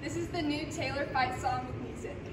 This is the new Taylor fight song with music.